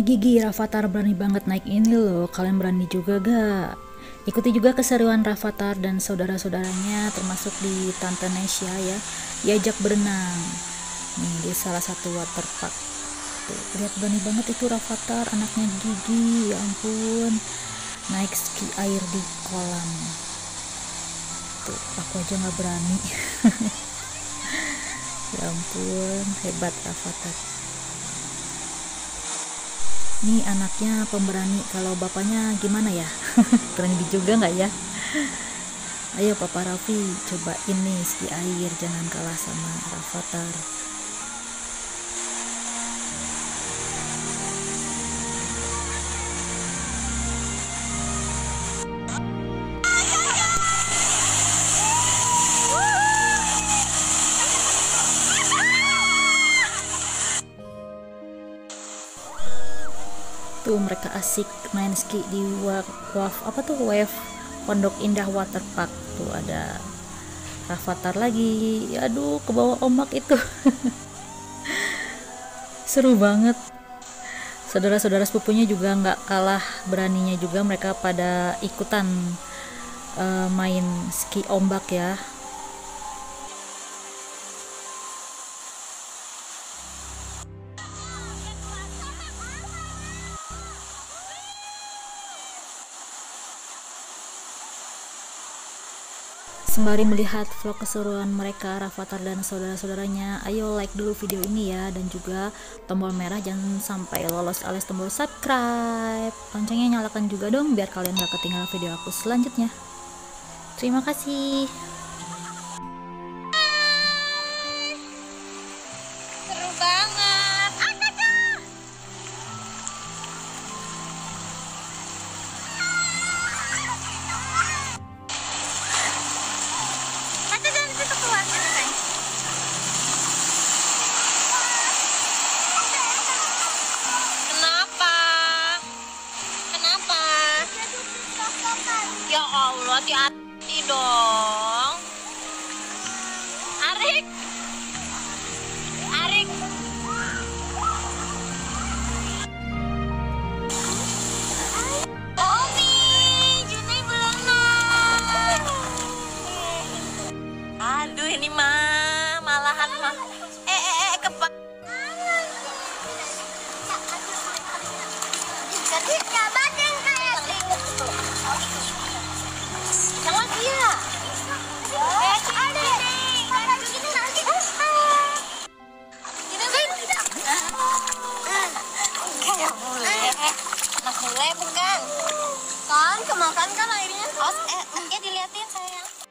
Gigi, Rafathar berani banget naik ini loh. Kalian berani juga gak? Ikuti juga keseruan Rafathar dan saudara-saudaranya termasuk di Tante Nesya ya. Diajak berenang. Nih di salah satu waterpark. Tuh, lihat berani banget itu Rafathar, anaknya Gigi. Ya ampun. Naik ski air di kolam. Tuh, aku aja nggak berani. ya ampun, hebat Rafathar. Ini anaknya pemberani, kalau bapaknya gimana ya? Berani juga nggak ya? Ayo Papa Raffi, coba ini ski air, jangan kalah sama Rafathar. Tuh mereka asik main ski di wave apa tuh? Wave Pondok Indah Waterpark tuh. Ada Rafathar lagi. Aduh ke bawah ombak itu. Seru banget. Saudara-saudara sepupunya juga nggak kalah beraninya juga mereka pada ikutan uh, main ski ombak ya Sembari melihat vlog keseruan mereka, Rafathar dan saudara-saudaranya, ayo like dulu video ini ya dan juga tombol merah jangan sampai lolos alias tombol subscribe. Loncengnya nyalakan juga dong biar kalian gak ketinggalan video aku selanjutnya. Terima kasih. Hati-hati dong. Arik. Arik. Omi, Juni berenang. Aduh, ini mah malahan mah. Eh, eh, eh, kepak. Kan kemakan kan airnya. Oh, eh, mungkin diliatin sayang.